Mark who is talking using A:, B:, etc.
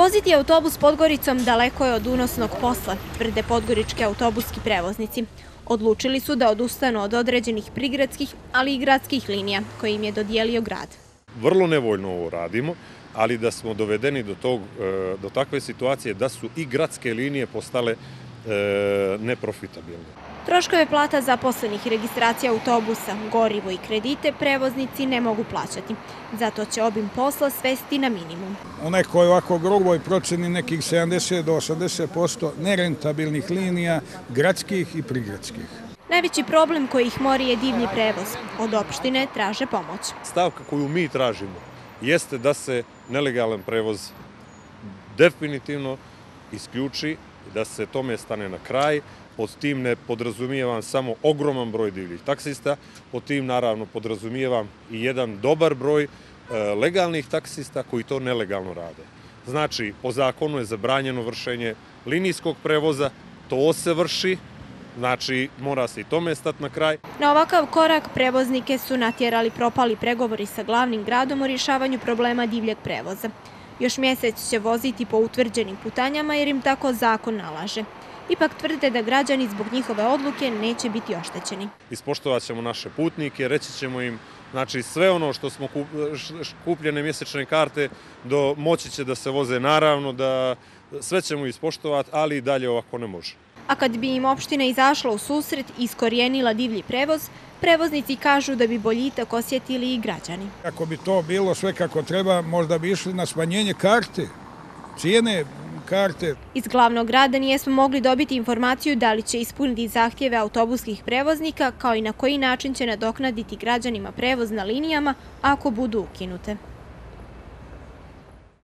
A: Voziti autobus Podgoricom daleko je od unosnog posla, tvrde podgorički autobuski prevoznici. Odlučili su da odustanu od određenih prigradskih, ali i gradskih linija koje im je dodijelio grad.
B: Vrlo nevoljno ovo radimo, ali da smo dovedeni do, tog, e, do takve situacije da su i gradske linije postale e, neprofitabilne.
A: Troškove plata zaposlenih registracija autobusa, gorivo i kredite prevoznici ne mogu plaćati. Zato će obim posla svesti na minimum.
C: U nekoj ovako gruboj proceni nekih 70 do 80% nerentabilnih linija gradskih i prigradskih.
A: Najveći problem koji ih mori je divni prevoz. Od opštine traže pomoć.
B: Stavka koju mi tražimo jeste da se nelegalan prevoz definitivno isključi da se tome stane na kraj. Pod tim ne podrazumijevam samo ogroman broj divljih taksista, pod tim naravno podrazumijevam i jedan dobar broj e, legalnih taksista koji to nelegalno rade. Znači, po zakonu je zabranjeno vršenje linijskog prevoza, to se vrši, znači mora se i tome stati na kraj.
A: Na ovakav korak prevoznike su natjerali propali pregovori sa glavnim gradom o rješavanju problema divljeg prevoza. Još mjesec će voziti po utvrđenim putanjama jer im tako zakon nalaže. Ipak tvrde da građani zbog njihove odluke neće biti oštećeni.
B: Ispoštovat ćemo naše putnike, reći ćemo im znači, sve ono što smo kupljene mjesečne karte do moći će da se voze naravno, da sve ćemo ispoštovati, ali i dalje ovako ne može.
A: A kad bi im opština izašla u susret i iskorijenila divlji prevoz, prevoznici kažu da bi boljitak osjetili i građani.
C: Ako bi to bilo sve kako treba, možda bi išli na smanjenje karte, cijene karte.
A: Iz glavnog grada nijesmo mogli dobiti informaciju da li će ispuniti zahtjeve autobuskih prevoznika, kao i na koji način će nadoknaditi građanima prevoz na linijama ako budu ukinute.